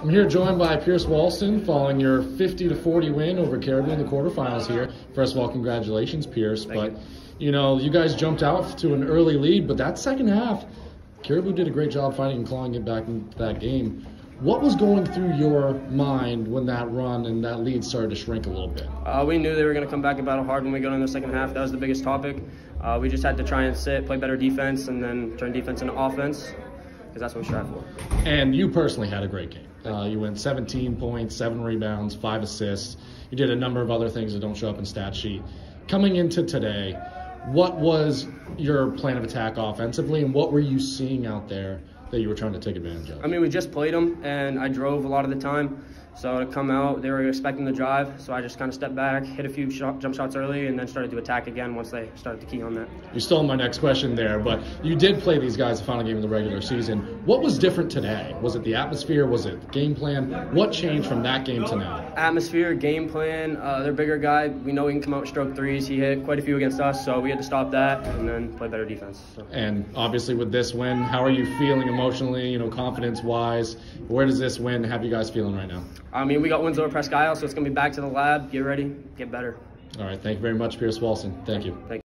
I'm here joined by Pierce Walston following your 50 to 40 win over Caribou in the quarterfinals here. First of all, congratulations, Pierce. Thank but you. you know, you guys jumped out to an early lead, but that second half, Caribou did a great job fighting and clawing it back into that game. What was going through your mind when that run and that lead started to shrink a little bit? Uh, we knew they were going to come back and battle hard when we got in the second half. That was the biggest topic. Uh, we just had to try and sit, play better defense, and then turn defense into offense because that's what we strive for. And you personally had a great game. Uh, you went 17 points, seven rebounds, five assists. You did a number of other things that don't show up in stat sheet. Coming into today, what was your plan of attack offensively, and what were you seeing out there that you were trying to take advantage of? I mean, we just played them, and I drove a lot of the time. So to come out, they were expecting the drive. So I just kind of stepped back, hit a few shot, jump shots early, and then started to attack again once they started to key on that. You stole my next question there, but you did play these guys the final game of the regular season. What was different today? Was it the atmosphere? Was it the game plan? What changed from that game to now? Atmosphere, game plan. Uh, they're a bigger guy. We know he can come out with stroke threes. He hit quite a few against us, so we had to stop that and then play better defense. So. And obviously, with this win, how are you feeling emotionally? You know, confidence wise. Where does this win have you guys feeling right now? I mean, we got wins over Presque Isle, so it's going to be back to the lab, get ready, get better. All right. Thank you very much, Pierce Walston. Thank you. Thank you.